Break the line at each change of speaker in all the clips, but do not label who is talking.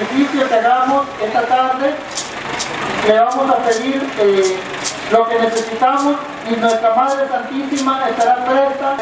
sacrificio que hagamos esta tarde. Le vamos a pedir eh, lo que necesitamos y nuestra Madre Santísima estará presta.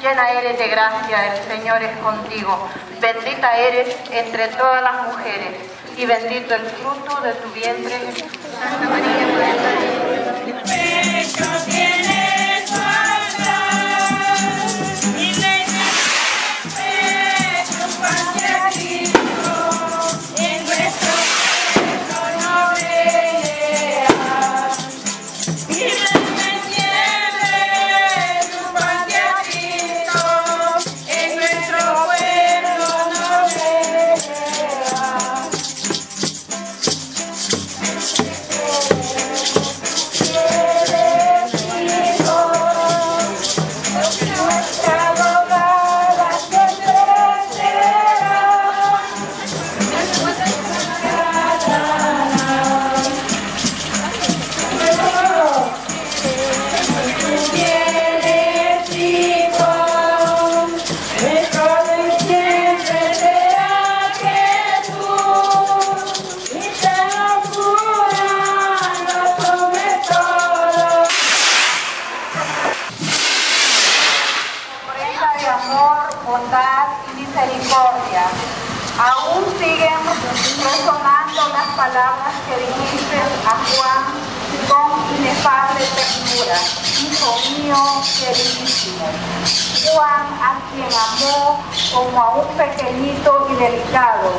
Llena eres de gracia, el Señor es contigo. Bendita eres entre todas las mujeres y bendito el fruto de tu vientre Santa María,
palabras que dijiste a Juan con inefable ternura, hijo mío queridísimo. Juan a quien amó como a un pequeñito y delicado,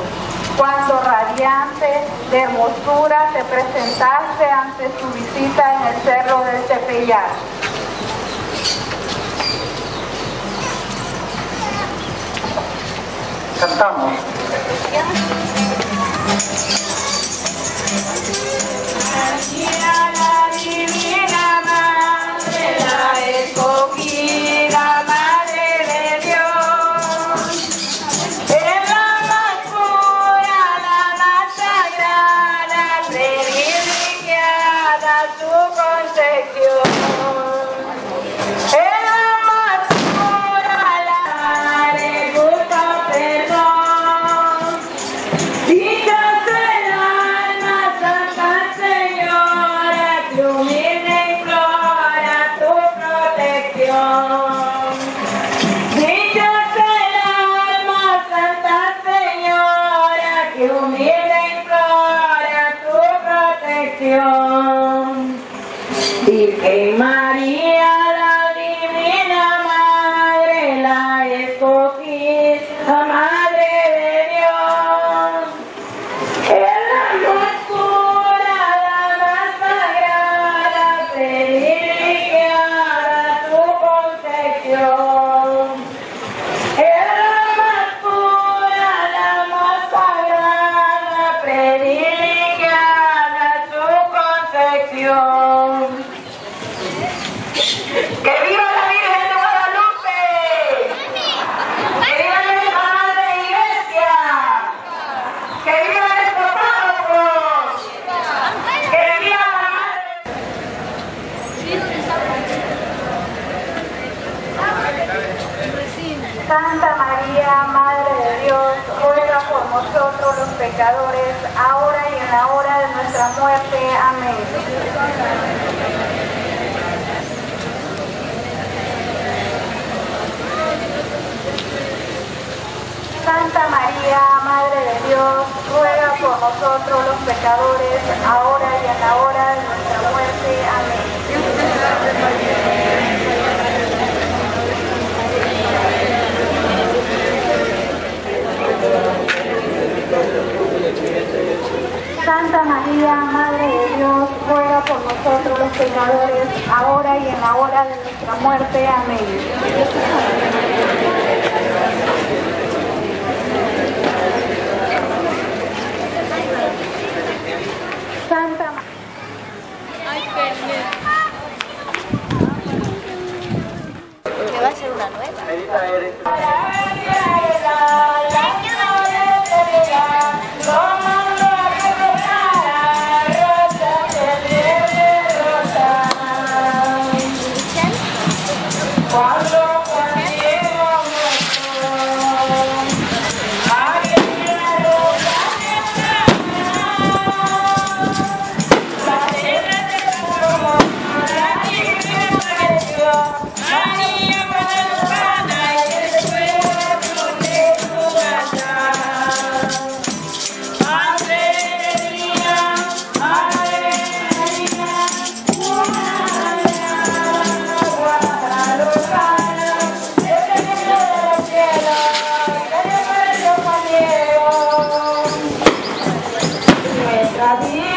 cuando radiante de hermosura te presentaste ante su visita en el cerro del Cepellar.
Cantamos. Yeah,
I love you, yeah. Virgen María, la divina madre, la escogida madre de Dios. En la oscura, la más sagrada, se a tu concepción.
Santa María, Madre de Dios, ruega por nosotros los pecadores, ahora y en la hora de nuestra muerte. Amén. Nosotros los pecadores, ahora y en la hora de nuestra muerte. Amén. Santa María, Madre de Dios, ruega por nosotros los pecadores, ahora y en la hora de nuestra muerte. Amén. Medita
sabe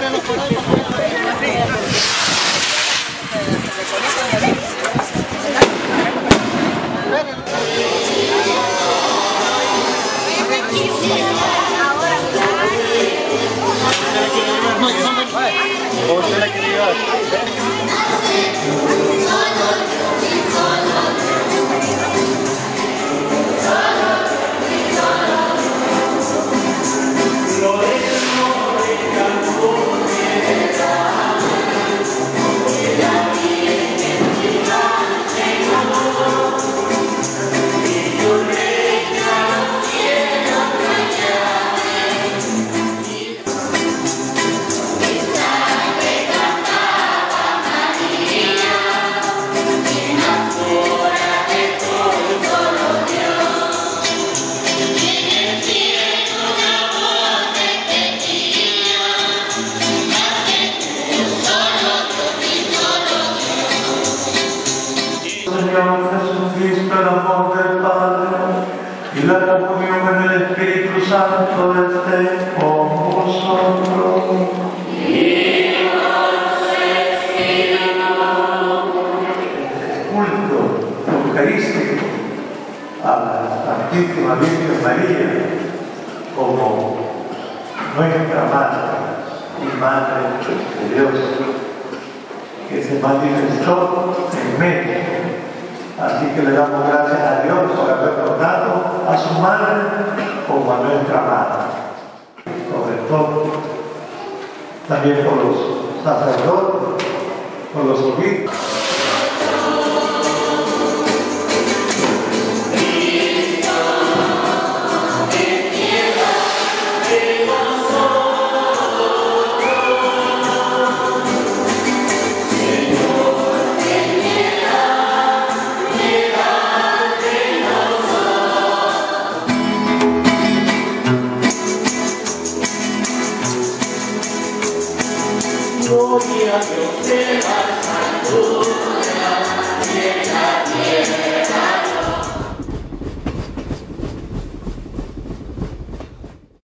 cara não foi.
El amor del Padre y la comunión en el Espíritu Santo esté con vosotros. Este culto eucarístico a la Santísima Virgen María como nuestra Madre y Madre de Dios que se manifestó en México. Así que le damos gracias a Dios por habernos dado a su madre como a nuestra madre. Sobre todo, también por los sacerdotes, por los obispos.
Yeah.